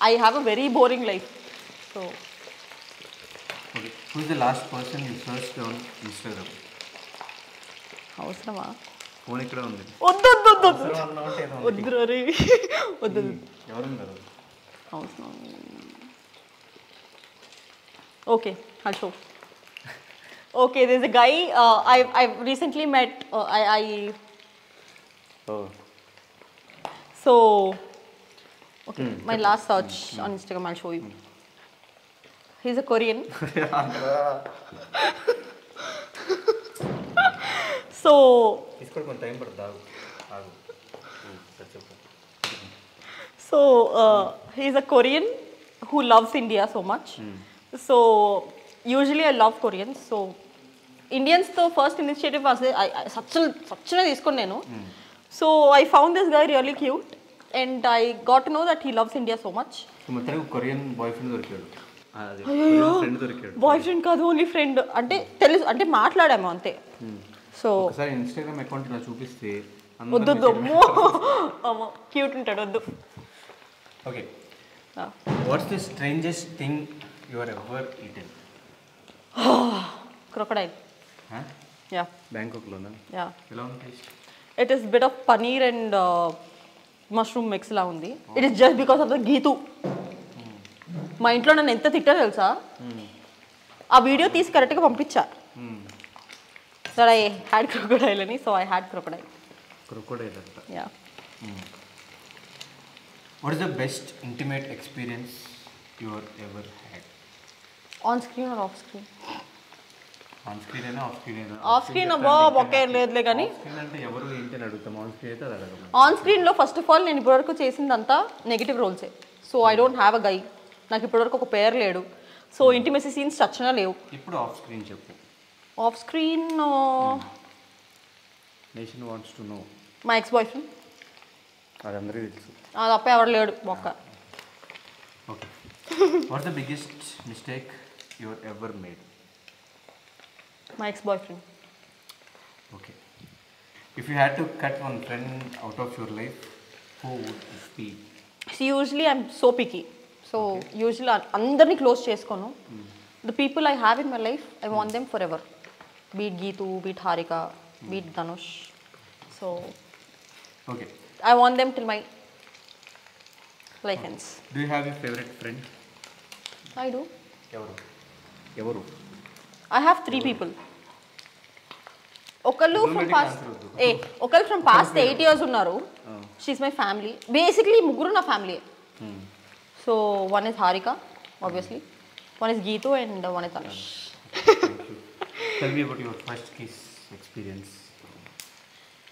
I have a very boring life. So, okay who is the last person you search on Instagram అవసరమా phone ఇక్కడ ఉంది వద్దు వద్దు వద్దు వద్దు అవసరం అన్నా ఉంటే ఏదో ఉంది. వద్దు రే వద్దు వద్దు. ఎవరున్నారు అవసరం okay I'll show. Okay, there's a guy uh, I've, I've recently met. Uh, Okay. My last search on Instagram, I'll show you. He's a Korean. so So uh, he's a Korean who loves India so much. So usually I love Koreans. So Indians the first initiative was I, I such such తీసుకుని నేను so I found this guy really cute and I got know that he loves India so much Korean boyfriend దొరికాడు. Boy కాదు only friend అంటే తెలుసు అంటే మాట్లాడాము అంతే. So ఒకసారి ఇన్స్టాగ్రామ్ అకౌంట్ ఇలా చూపిస్తే వద్దు వద్దు అమ్మో. అమ్మో క్యూట్ ఉంటాడు వద్దు. Okay what's the strangest thing your ever eaten crocodile ya బ్యాంకాక్లోనా ya ఎలా ఉంది it is bit of paneer and mushroom mix లా ఉంది. It is just because of the Geethu మా ఇంట్లో నన్ను ఎంత తిట్టా తెలుసా? ఆ వీడియో తీసి కరెక్ట్గా పంపించా. సార్ ఐ హ్యాడ్ క్రొకడైల్ అని so I had crocodile crocodile అంట. Ya what is the best intimate experience your ever had on screen or off screen off screen అబ్బా ఒకే లేదులే కానీ. ఆన్ స్క్రీన్లో ఫస్ట్ ఆఫ్ ఆల్ నేను ఇప్పటివరకు చేసిందంతా negative రోల్సే. So I don't have a guy. నాకు ఇప్పటివరకు ఒక పేరు లేడు. సో ఇంటిమెసీ సీన్స్ చచ్చినా లేవు. ఇప్పుడు ఆఫ్ స్క్రీన్ చెప్పు off screen nation wants to know. మా ఎక్స్ బాయ్ ఫ్రెండ్. అది అందరికీ తెలుసు. అది తప్ప ఎవరు లేడు మొక్క okay what's the biggest mistake your ever made మా ex boyfriend okay if you had to cut one friend out of your life who would be so usually I'm so picky so usually అందరినీ close చేసుకోను. The people I have in my life I want them forever beat Geethu beat Harika beat Dhanush so okay I want them till my life ends do you have you favourite friend I do ఎవరు ఎవరు I have three people ఒకళ్ళు from past. ఏ ఒకళ్ళు from past eight years ఉన్నారు. She's my family basically ముగ్గురు నా family so one is Harika obviously one is Geethu and one is your first kiss experience